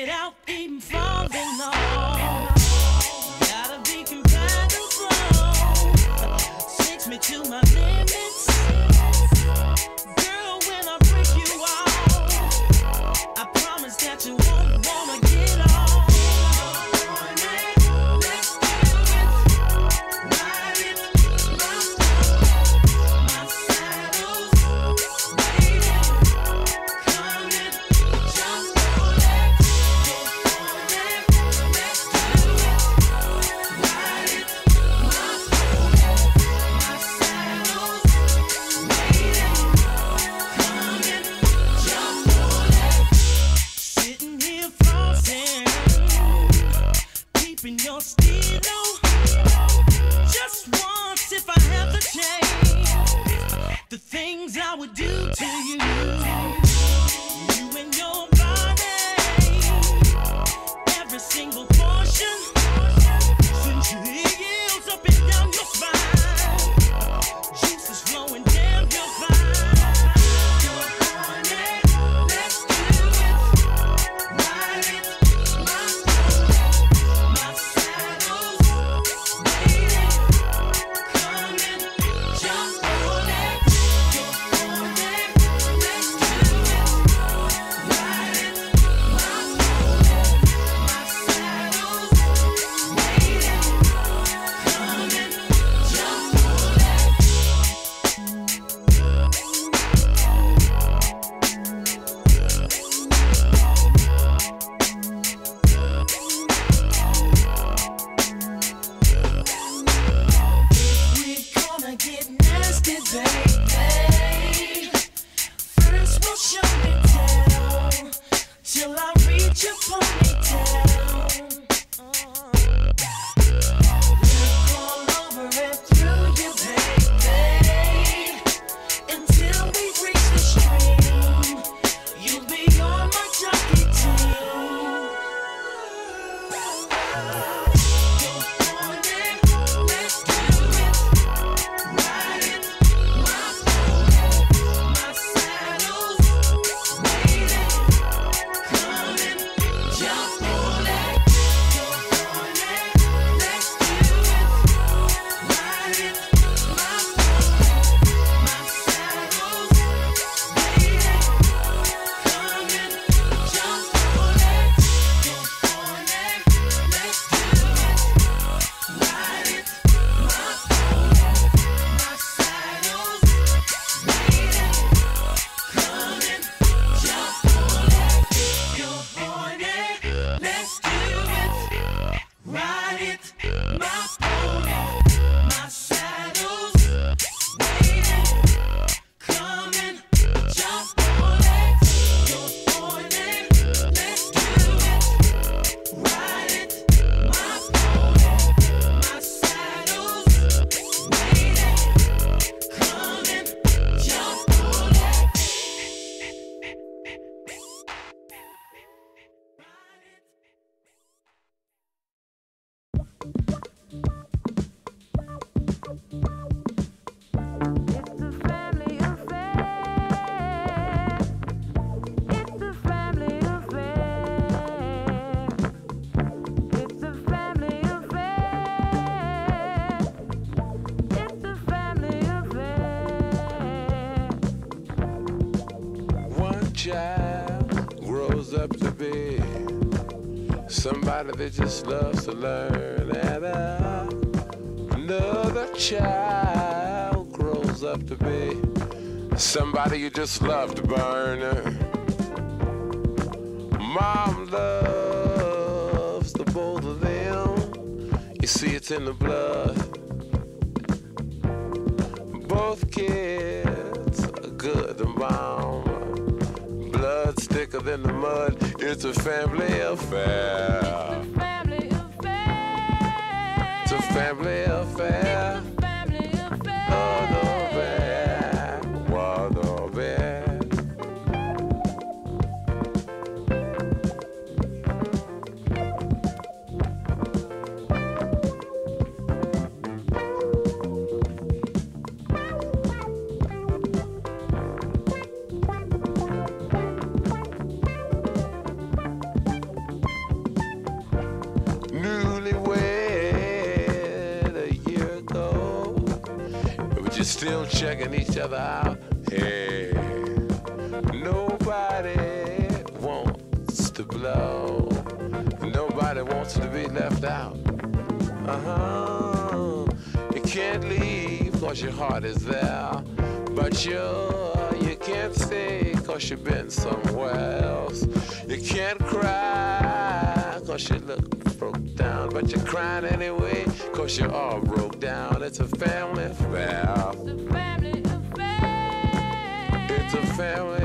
without even falling off. things I would do to you. Somebody that just loves to learn. And another child grows up to be somebody you just love to burn. Mom loves the both of them. You see, it's in the blood. Both kids are good and mom. Thicker than the mud. It's a family affair. It's a family affair. Oh, still checking each other out. Hey, nobody wants to blow. Nobody wants to be left out. Uh huh. You can't leave cause your heart is there. But you, you can't stay cause you've been somewhere else. You can't cry cause you look. But you're crying anyway cause you're all broke down. It's a family affair. It's a family affair. It's a family